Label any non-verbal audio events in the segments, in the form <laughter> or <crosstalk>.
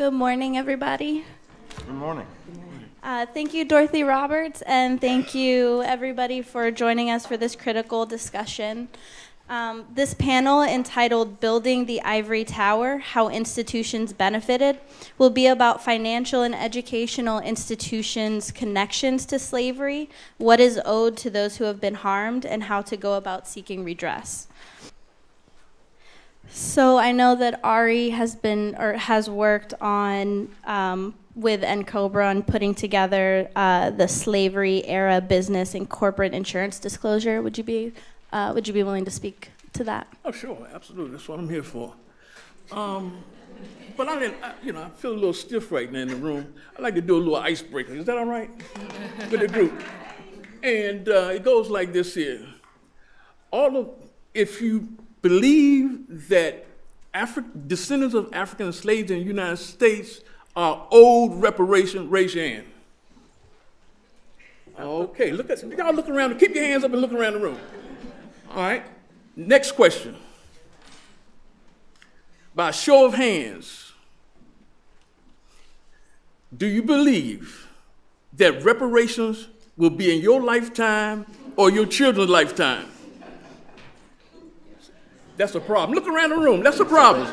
Good morning, everybody. Good morning. Uh, thank you, Dorothy Roberts, and thank you, everybody, for joining us for this critical discussion. Um, this panel, entitled Building the Ivory Tower How Institutions Benefited, will be about financial and educational institutions' connections to slavery, what is owed to those who have been harmed, and how to go about seeking redress. So I know that Ari has been or has worked on um, with NCOBRA on putting together uh, the slavery era business and corporate insurance disclosure. Would you be uh, would you be willing to speak to that? Oh, sure, absolutely. That's what I'm here for. Um, but I I, you know, I feel a little stiff right now in the room. I like to do a little icebreaker. Is that all right with the group? And uh, it goes like this here. All of, if you believe that Afri- descendants of African slaves in the United States are owed reparation, raise your hand. Okay, look at y'all look around. Keep your hands up and look around the room. All right. Next question. By show of hands, do you believe that reparations will be in your lifetime or your children's lifetime? That's a problem. Look around the room. That's a problem.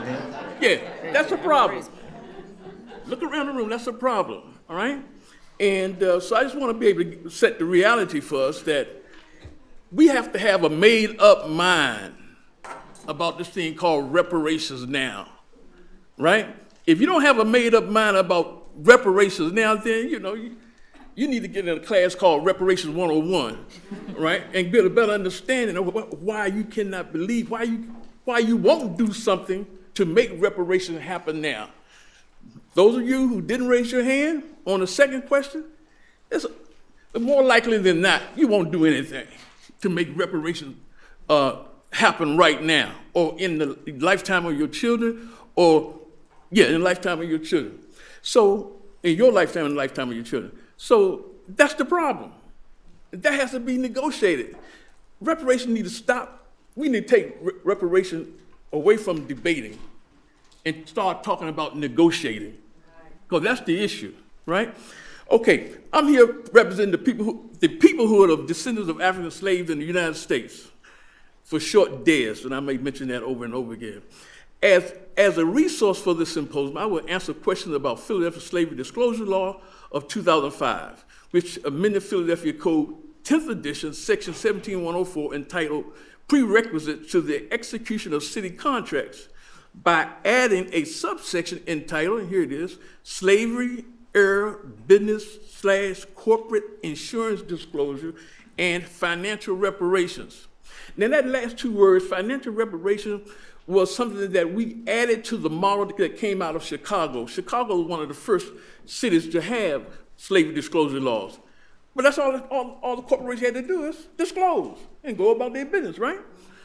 Yeah, that's a problem. Look around the room. That's a problem. All right? And uh, so I just want to be able to set the reality for us that we have to have a made up mind about this thing called reparations now. Right? If you don't have a made up mind about reparations now, then, you know, you, you need to get in a class called Reparations 101, right? And get a better understanding of why you cannot believe, why you, why you won't do something to make reparations happen now. Those of you who didn't raise your hand on the second question, it's more likely than not, you won't do anything to make reparations uh, happen right now or in the lifetime of your children or, yeah, in the lifetime of your children. So, in your lifetime and the lifetime of your children. So that's the problem. That has to be negotiated. Reparation need to stop. We need to take re- reparation away from debating and start talking about negotiating. Because that's the issue, right? Okay, I'm here representing the people who, the people who are the descendants of African slaves in the United States. For short, DES, and I may mention that over and over again. As, as a resource for this symposium, I will answer questions about Philadelphia Slavery Disclosure Law, of 2005, which amended Philadelphia Code 10th edition, section 17104, entitled Prerequisite to the Execution of City Contracts by adding a subsection entitled, here it is, Slavery Era Business slash Corporate Insurance Disclosure and Financial Reparations. Now that last two words, financial reparations, was something that we added to the model that came out of Chicago. Chicago was one of the first cities to have slavery disclosure laws. But that's all, all, all the corporations had to do is disclose and go about their business, right?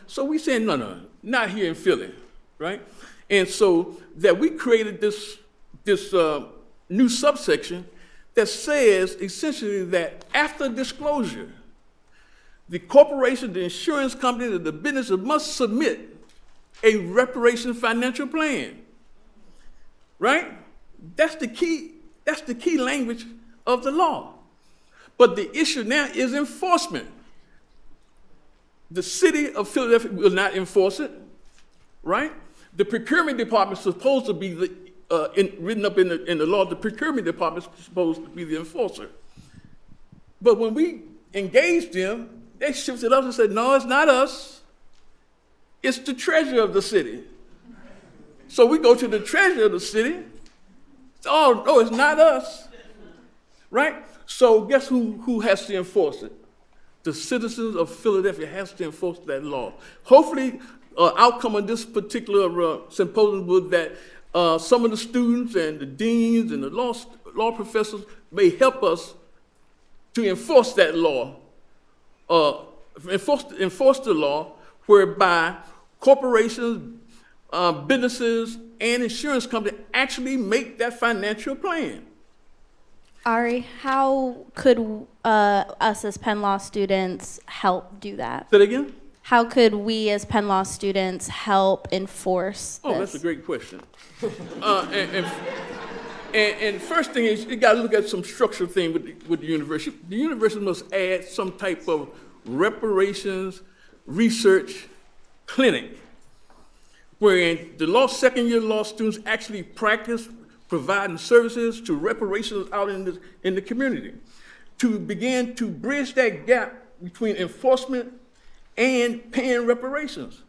So we said, no, no, not here in Philly, right? And so that we created this, this uh, new subsection that says essentially that after disclosure, the corporation, the insurance company, the business must submit a reparation financial plan. Right? That's the key, that's the key language of the law. But the issue now is enforcement. The city of Philadelphia will not enforce it, right? The procurement department is supposed to be the, uh, in, written up in the, in the law, the procurement department is supposed to be the enforcer. But when we engaged them, they shifted up and said, no, it's not us. It's the treasurer of the city. So we go to the treasurer of the city. Oh, no, it's not us. Right? So guess who, who has to enforce it? The citizens of Philadelphia has to enforce that law. Hopefully, uh, outcome of this particular uh, symposium was that uh, some of the students and the deans and the law, law professors may help us to enforce that law, uh, enforce, enforce the law whereby corporations, uh, businesses, and insurance companies actually make that financial plan. Ari, how could uh, us as Penn Law students help do that? Say that again? How could we as Penn Law students help enforce Oh, this? that's a great question. uh, and, and And, and first thing is you got to look at some structural thing with the, with the university. The university must add some type of reparations research clinic wherein the law second year law students actually practice providing services to reparations out in the, in the community to begin to bridge that gap between enforcement and paying reparations.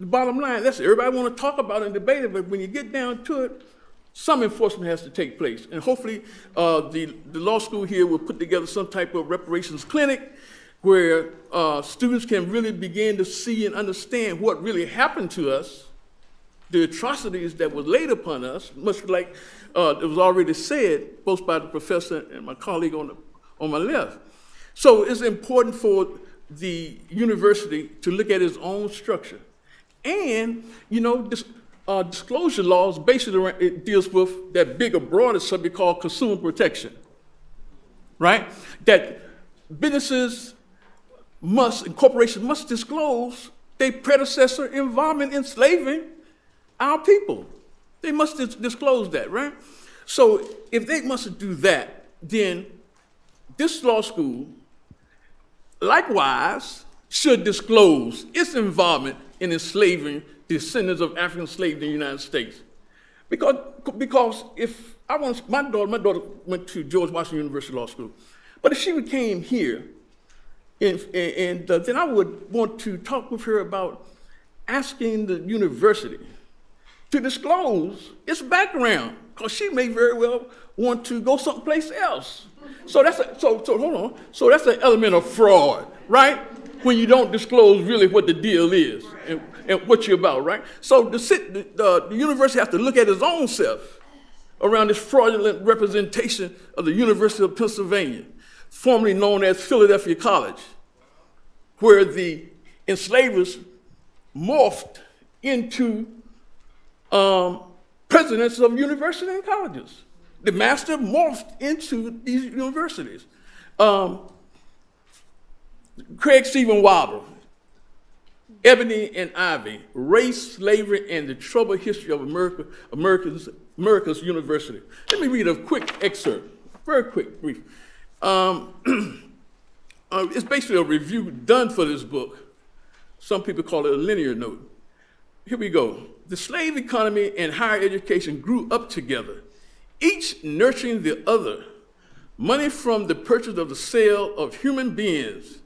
The bottom line, that's. Everybody want to talk about and debate it, but when you get down to it, some enforcement has to take place. And hopefully uh, the, the law school here will put together some type of reparations clinic where uh, students can really begin to see and understand what really happened to us, the atrocities that were laid upon us, much like uh, it was already said, both by the professor and my colleague on, the, on my left. So it's important for the university to look at its own structure. And, you know, this, uh, disclosure laws basically it deals with that bigger, broader subject called consumer protection, right? That businesses must, and corporations must disclose their predecessor involvement in enslaving our people. They must dis- disclose that, right? So if they must do that, then this law school likewise should disclose its involvement in enslaving descendants of African slaves in the United States. Because, because if I want my daughter, my daughter went to George Washington University Law School, but if she came here, and, and uh, then I would want to talk with her about asking the university to disclose its background, because she may very well want to go someplace else. So that's a, so so hold on. So that's an element of fraud, right? When you don't disclose really what the deal is and, and what you're about, right? So the, the, the university has to look at its own self around this fraudulent representation of the University of Pennsylvania, formerly known as Philadelphia College, where the enslavers morphed into um, presidents of universities and colleges. The master morphed into these universities. Um, Craig Steven Wilder, Ebony and Ivy, Race, Slavery, and the Troubled History of America, America's, America's University. Let me read a quick excerpt, very quick, brief. Um, <clears throat> uh, it's basically a review done for this book. Some people call it a linear note. Here we go. The slave economy and higher education grew up together each nurturing the other. Money from the purchase of the sale of human beings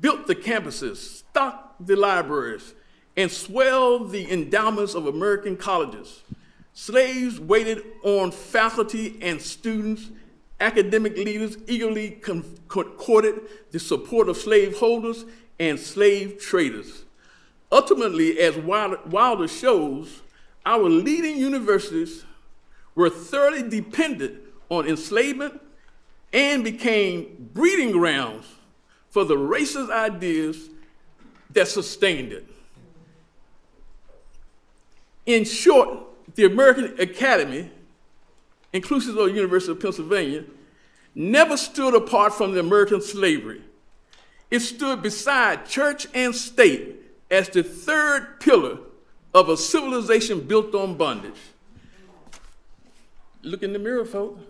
built the campuses, stocked the libraries, and swelled the endowments of American colleges. Slaves waited on faculty and students. Academic leaders eagerly courted the support of slaveholders and slave traders. Ultimately, as Wilder shows, our leading universities were thoroughly dependent on enslavement and became breeding grounds for the racist ideas that sustained it. In short, the American Academy, inclusive of the University of Pennsylvania, never stood apart from the American slavery. It stood beside church and state as the third pillar of a civilization built on bondage. Look in the mirror, folks.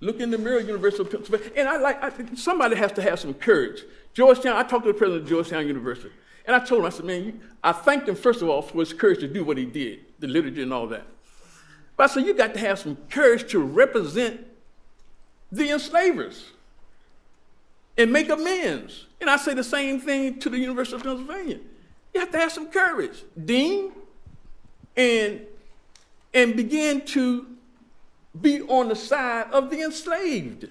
Look in the mirror, Pennsylvania. And I like, I, think somebody has to have some courage. Georgetown, I talked to the president of Georgetown University. And I told him, I said, man, you, I thanked him, first of all, for his courage to do what he did, the liturgy and all that. But I said, you got to have some courage to represent the enslavers and make amends. And I say the same thing to the University of Pennsylvania. You have to have some courage, Dean, and, and begin to be on the side of the enslaved,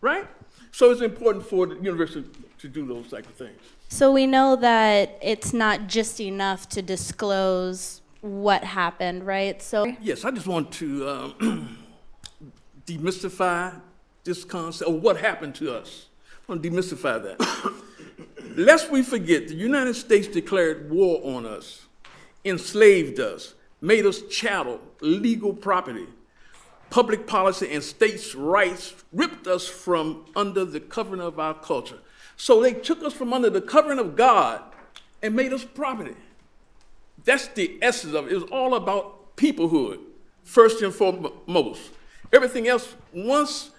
right? So it's important for the university to do those type of things. So we know that it's not just enough to disclose what happened, right? So yes, I just want to um, <clears throat> demystify this concept of what happened to us. I want to demystify that. Lest we forget, the United States declared war on us, enslaved us, made us chattel, legal property public policy and states' rights ripped us from under the covering of our culture. So they took us from under the covering of God and made us property. That's the essence of it. It was all about peoplehood, first and foremost. Everything else, once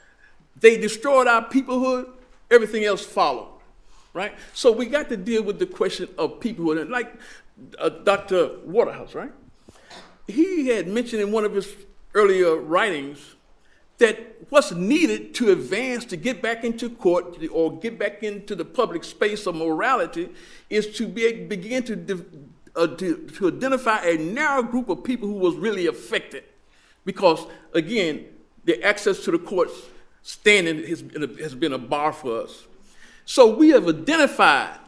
they destroyed our peoplehood, everything else followed, right? So we got to deal with the question of peoplehood. And like uh, Dr. Waterhouse, right? He had mentioned in one of his earlier writings that what's needed to advance to get back into court or get back into the public space of morality is to be, begin to, uh, to, to identify a narrow group of people who was really affected. Because, again, the access to the courts standing has been a, has been a bar for us. So we have identified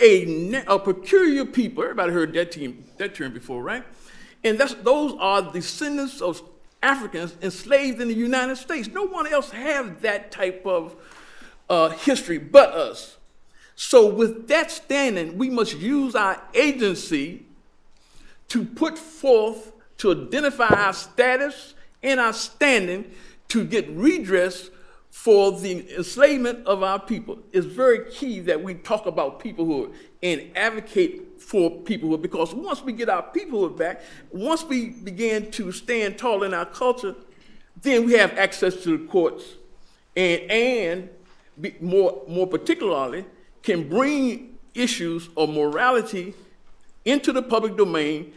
a, a peculiar people. Everybody heard that, team, that term before, right? And that's, those are descendants of Africans enslaved in the United States. No one else has that type of uh, history but us. So, with that standing, we must use our agency to put forth, to identify our status and our standing to get redress for the enslavement of our people. It's very key that we talk about peoplehood and advocate for peoplehood because once we get our peoplehood back, once we begin to stand tall in our culture, then we have access to the courts and, and more, more particularly, can bring issues of morality into the public domain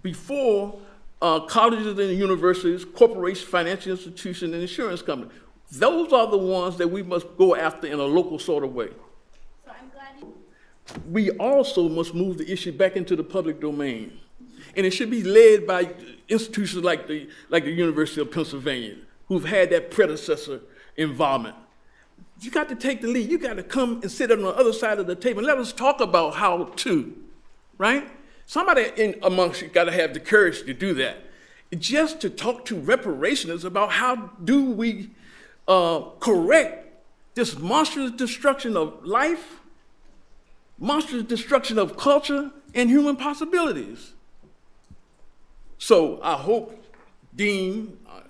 before uh, colleges and universities, corporations, financial institutions, and insurance companies. Those are the ones that we must go after in a local sort of way. So I'm glad you- we also must move the issue back into the public domain. And it should be led by institutions like the, like the University of Pennsylvania, who've had that predecessor involvement. You got to take the lead. You got to come and sit on the other side of the table and let us talk about how to, right? Somebody in amongst you got to have the courage to do that. Just to talk to reparationists about how do we uh, correct this monstrous destruction of life, monstrous destruction of culture and human possibilities. So I hope Dean, uh,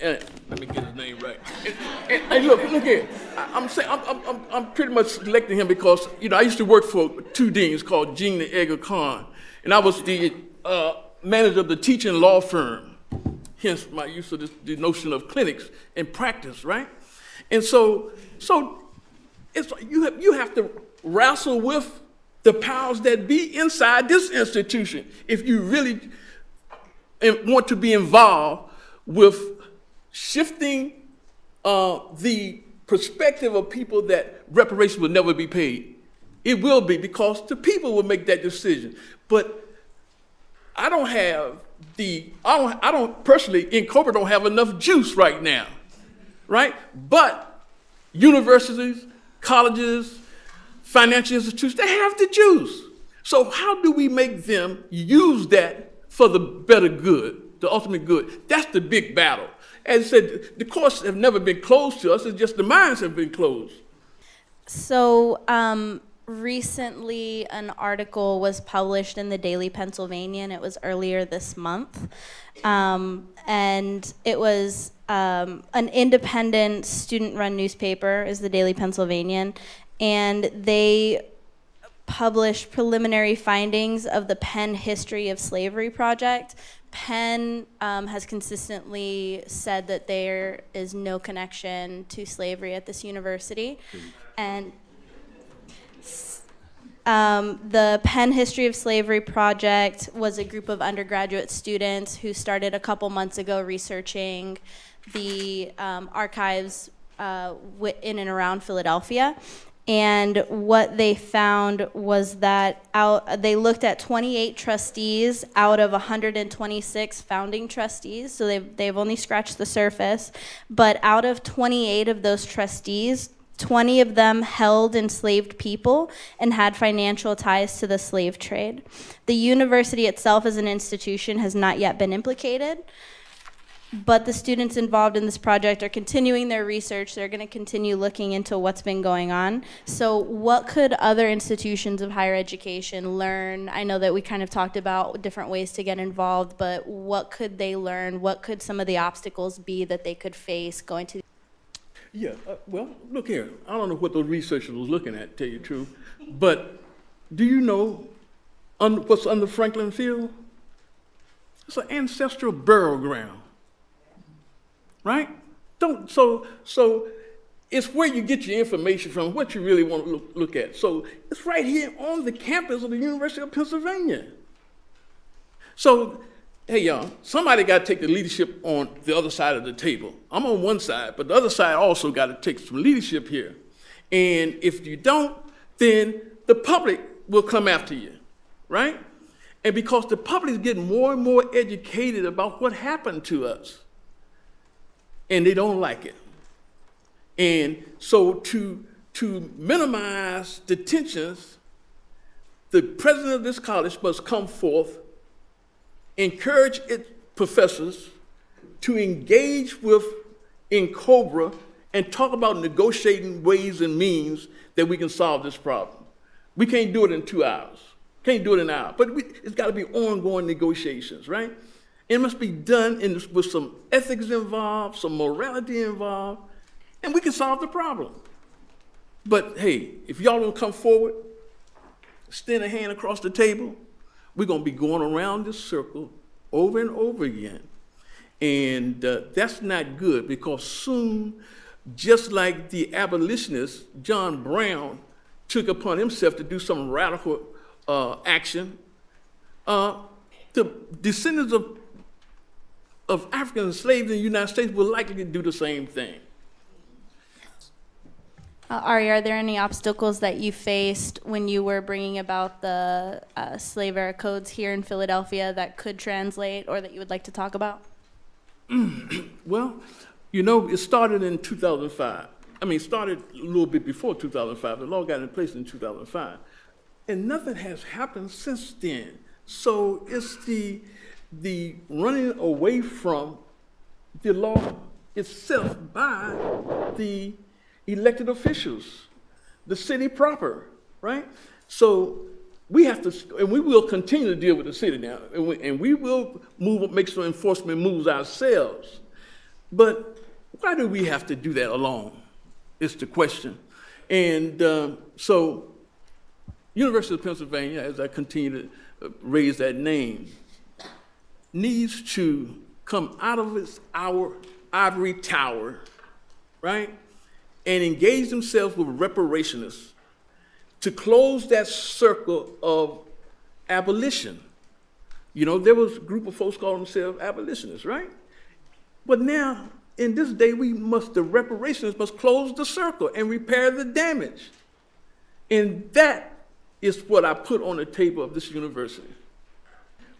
and let me get his name right. And, and, and look, look here. I, am saying I'm, I'm, I'm pretty much selecting him because you know I used to work for two deans called Jean and Edgar Cahn, and I was the uh, manager of the teaching law firm hence my use of this, the notion of clinics and practice, right? And so, so it's, you, have, you have to wrestle with the powers that be inside this institution if you really want to be involved with shifting uh, the perspective of people that reparations will never be paid. It will be because the people will make that decision. But I don't have the I don't I don't personally in corporate don't have enough juice right now, right? But universities, colleges, financial institutions, they have the juice. So how do we make them use that for the better good, the ultimate good? That's the big battle. I said, the courts have never been closed to us. It's just the minds have been closed. So um, recently an article was published in the Daily Pennsylvanian. It was earlier this month. Um, and it was um, an independent student run newspaper, is the Daily Pennsylvanian. And they published preliminary findings of the Penn History of Slavery Project. Penn um, has consistently said that there is no connection to slavery at this university. And um, the Penn History of Slavery Project was a group of undergraduate students who started a couple months ago researching the um, archives uh, in and around Philadelphia. And what they found was that out, they looked at 28 trustees out of 126 founding trustees. So they've, they've only scratched the surface. But out of 28 of those trustees, 20 of them held enslaved people and had financial ties to the slave trade. The university itself as an institution has not yet been implicated, but the students involved in this project are continuing their research. They're going to continue looking into what's been going on. So, what could other institutions of higher education learn? I know that we kind of talked about different ways to get involved, but what could they learn? What could some of the obstacles be that they could face going to yeah, uh, well, look here. I don't know what those researchers was looking at, tell you the truth. But do you know un- what's under Franklin Field? It's an ancestral burial ground. Right? Don't so so it's where you get your information from, what you really want to look, look at. So it's right here on the campus of the University of Pennsylvania. So, hey y'all, somebody got to take the leadership on the other side of the table. I'm on one side, but the other side also got to take some leadership here. And if you don't, then the public will come after you, right? And because the public is getting more and more educated about what happened to us, and they don't like it. And so to, to minimize the tensions, the president of this college must come forth, encourage its professors to engage with N'COBRA and talk about negotiating ways and means that we can solve this problem. We can't do it in two hours. Can't do it in an hour. But we, it's got to be ongoing negotiations, right? It must be done in, with some ethics involved, some morality involved, and we can solve the problem. But hey, if y'all don't come forward, extend a hand across the table, we're going to be going around this circle over and over again. And uh, that's not good because soon, just like the abolitionist John Brown took upon himself to do some radical uh, action, uh, the descendants of, of African slaves in the United States will likely do the same thing. Uh, Ari, are there any obstacles that you faced when you were bringing about the uh, slave era codes here in Philadelphia that could translate or that you would like to talk about? <clears throat> Well, you know, it started in 2005. I mean, it started a little bit before 2005. The law got in place in 2005. And nothing has happened since then. So it's the, the running away from the law itself by the elected officials, the city proper, right? So we have to, and we will continue to deal with the city now, and we, and we will move, make some enforcement moves ourselves. But why do we have to do that alone? Is the question. And um, so, University of Pennsylvania, as I continue to uh, raise that name, needs to come out of its our ivory tower, right, and engage themselves with reparationists to close that circle of abolition. You know, there was a group of folks called themselves abolitionists, right? But now, in this day, we must, the reparationists must close the circle and repair the damage. And that is what I put on the table of this university.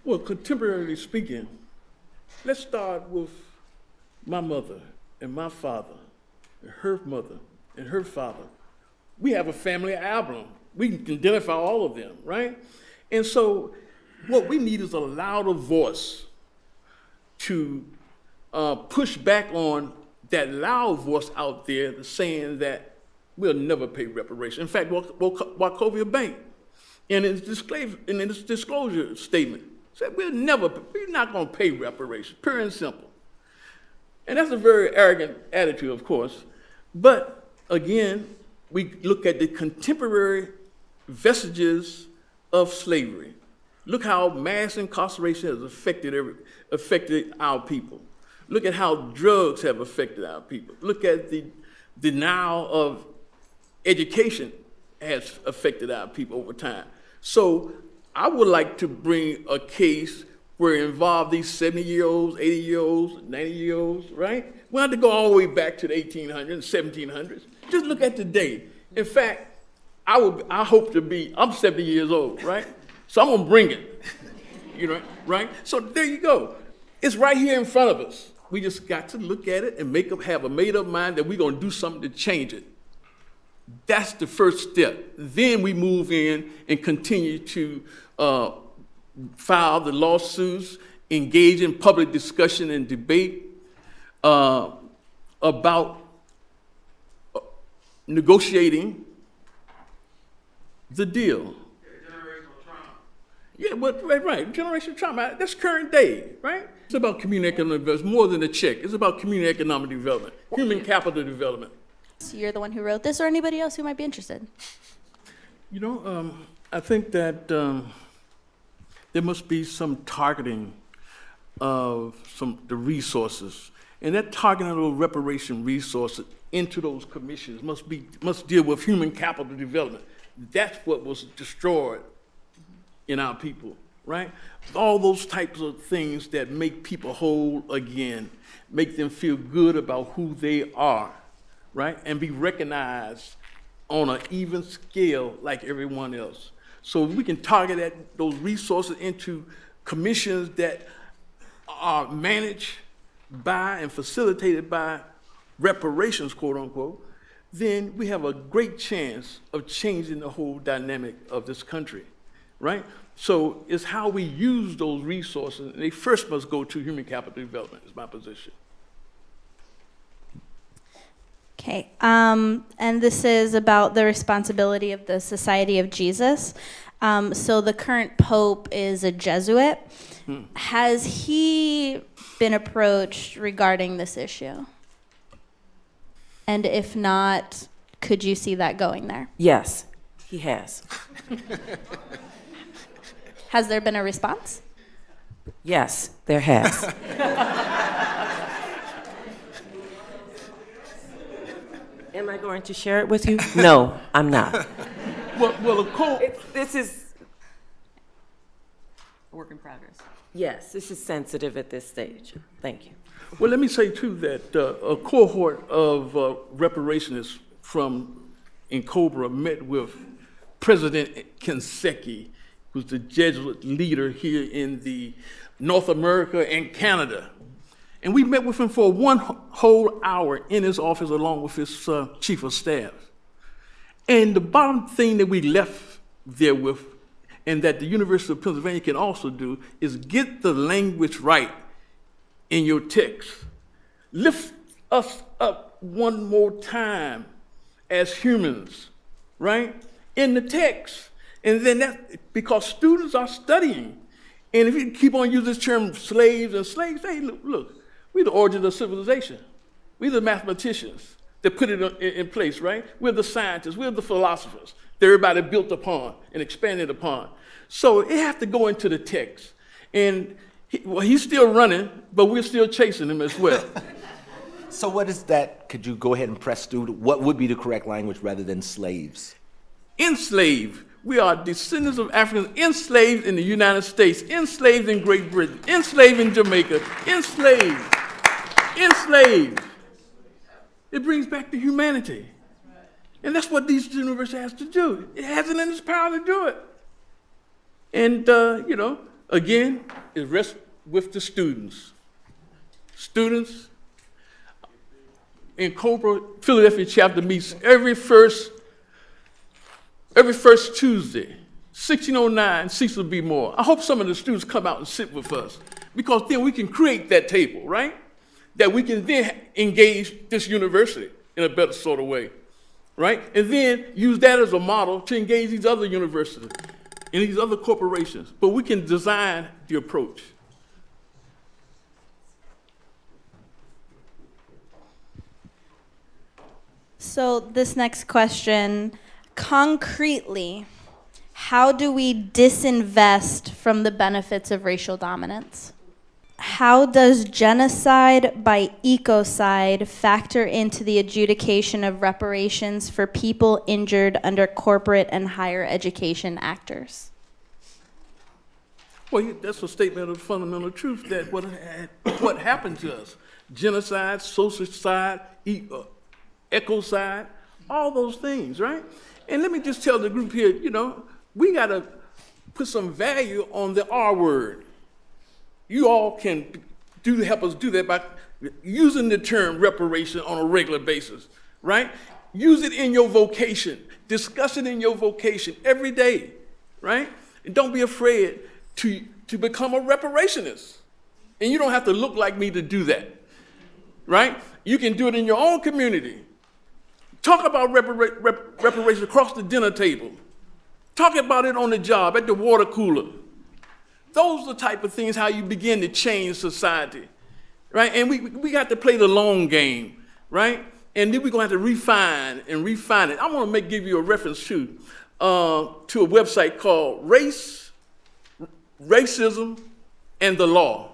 Well, contemporarily speaking, let's start with my mother and my father, and her mother and her father. We have a family album. We can identify all of them, right? And so, what we need is a louder voice to uh, push back on that loud voice out there saying that we'll never pay reparations. In fact, Wachovia Bank, in its, in its disclosure statement, said we'll never, we're not going to pay reparations, pure and simple. And that's a very arrogant attitude, of course. But again, we look at the contemporary vestiges of slavery. Look how mass incarceration has affected, every, affected our people. Look at how drugs have affected our people. Look at the denial of education has affected our people over time. So I would like to bring a case where it involved these 70 year olds, 80 year olds, 90 year olds, right? We have to go all the way back to the 1800s, 1700s. Just look at the today. In fact, I would, I hope to be, I'm 70 years old, right? So I'm gonna bring it, you know, right? So there you go. It's right here in front of us. We just got to look at it and make up, have a made up mind that we're gonna do something to change it. That's the first step. Then we move in and continue to uh, file the lawsuits, engage in public discussion and debate uh, about uh, negotiating the deal. Yeah, but right, right, generational trauma. That's current day, right? It's about community economic development. It's more than a check. It's about community economic development, human capital development. So you're the one who wrote this, or anybody else who might be interested? You know, um, I think that um, there must be some targeting of some, the resources. And that targeting those reparation resources into those commissions must be, must deal with human capital development. That's what was destroyed in our people, right? All those types of things that make people whole again, make them feel good about who they are, right? And be recognized on an even scale like everyone else. So we can target that, those resources into commissions that are managed by and facilitated by reparations, quote unquote, then we have a great chance of changing the whole dynamic of this country, right? So it's how we use those resources. They first must go to human capital development, is my position. Okay, um, and this is about the responsibility of the Society of Jesus. Um, so the current pope is a Jesuit. Hmm. Has he been approached regarding this issue? And if not, could you see that going there? Yes, he has. has there been a response? Yes, there has. <laughs> Am I going to share it with you? <laughs> No, I'm not. <laughs> well, well, of course. this is a work in progress. Yes, this is sensitive at this stage. Thank you. Well, let me say too that uh, a cohort of uh, reparationists from N'COBRA met with President Kesicki, who's the Jesuit leader here in the North America and Canada. And we met with him for one whole hour in his office along with his uh, chief of staff. And the bottom thing that we left there with, and that the University of Pennsylvania can also do, is get the language right in your text. Lift us up one more time as humans, right? In the text. And then that, because students are studying. And if you keep on using this term slaves and slaves, hey, look, look we're the origin of civilization. We're the mathematicians that put it in place, right? We're the scientists. We're the philosophers that everybody built upon and expanded upon. So it has to go into the text. And he, well, he's still running, but we're still chasing him as well. <laughs> so what is that? Could you go ahead and press through? What would be the correct language rather than slaves? Enslaved. We are descendants of Africans enslaved in the United States, enslaved in Great Britain, enslaved in Jamaica, enslaved enslaved. It brings back the humanity. And that's what these universities has to do. It has it in its power to do it. And, uh, you know, again, it rests with the students. Students N'COBRA Philadelphia chapter meets every first every first Tuesday, 1609, Cecil B. Moore. I hope some of the students come out and sit with us because then we can create that table, right? that we can then engage this university in a better sort of way, right? And then use that as a model to engage these other universities and these other corporations. But we can design the approach. So, this next question concretely, how do we disinvest from the benefits of racial dominance? how does genocide by ecocide factor into the adjudication of reparations for people injured under corporate and higher education actors? Well, that's a statement of fundamental truth that what, what happened to us, genocide, sociocide, uh, ecocide, all those things, right? And let me just tell the group here, you know, we got to put some value on the R word you all can do help us do that by using the term reparation on a regular basis, right? Use it in your vocation. Discuss it in your vocation every day, right? And don't be afraid to, to become a reparationist. And you don't have to look like me to do that, right? You can do it in your own community. Talk about repara- rep- reparations across the dinner table. Talk about it on the job, at the water cooler. Those are the type of things how you begin to change society, right? And we, we got to play the long game, right? And then we're going to have to refine and refine it. I want to make, give you a reference to, uh, to a website called Race, Racism, and the Law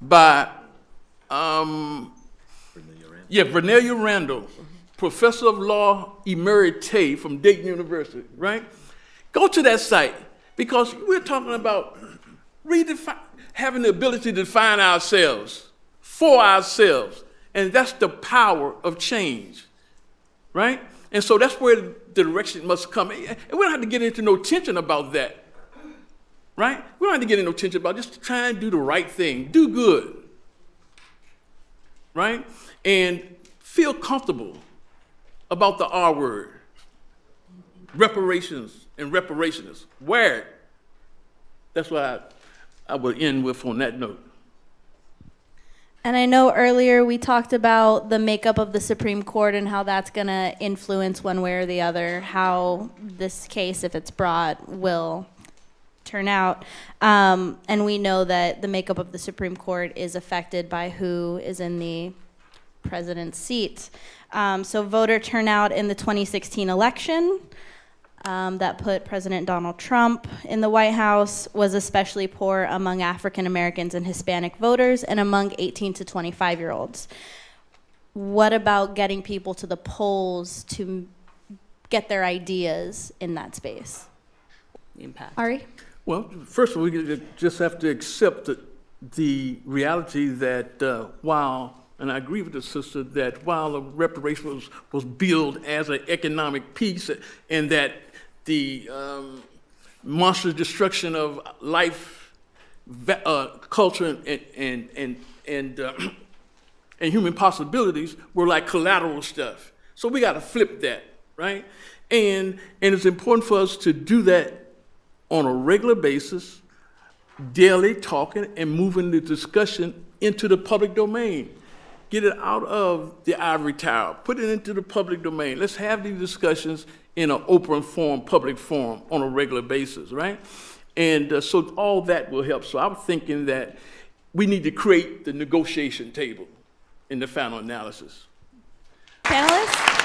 by, um, yeah, Vernellia Randall, professor of law emerite from Dayton University, right? Go to that site because we're talking about having the ability to define ourselves for ourselves. And that's the power of change, right? And so that's where the direction must come. And we don't have to get into no tension about that, right? We don't have to get into no tension about just try and do the right thing, do good, right? And feel comfortable about the R word, reparations and reparationists. Where? That's what I, I would end with on that note. And I know earlier we talked about the makeup of the Supreme Court and how that's going to influence one way or the other how this case, if it's brought, will turn out. Um, and we know that the makeup of the Supreme Court is affected by who is in the president's seat. Um, so voter turnout in the 2016 election um, that put President Donald Trump in the White House was especially poor among African Americans and Hispanic voters and among 18 to 25 year olds. What about getting people to the polls to get their ideas in that space? Impact. Ari? Well, first of all, we just have to accept the, the reality that uh, while, and I agree with the sister, that while the reparations was, was billed as an economic piece and that the um, monstrous destruction of life, uh, culture, and, and, and, and, uh, <clears throat> and human possibilities were like collateral stuff. So we got to flip that, right? And, and it's important for us to do that on a regular basis, daily talking and moving the discussion into the public domain. Get it out of the ivory tower, put it into the public domain. Let's have these discussions in an open forum, public forum on a regular basis, right? And uh, so all that will help. So I'm thinking that we need to create the negotiation table in the final analysis. Panelists?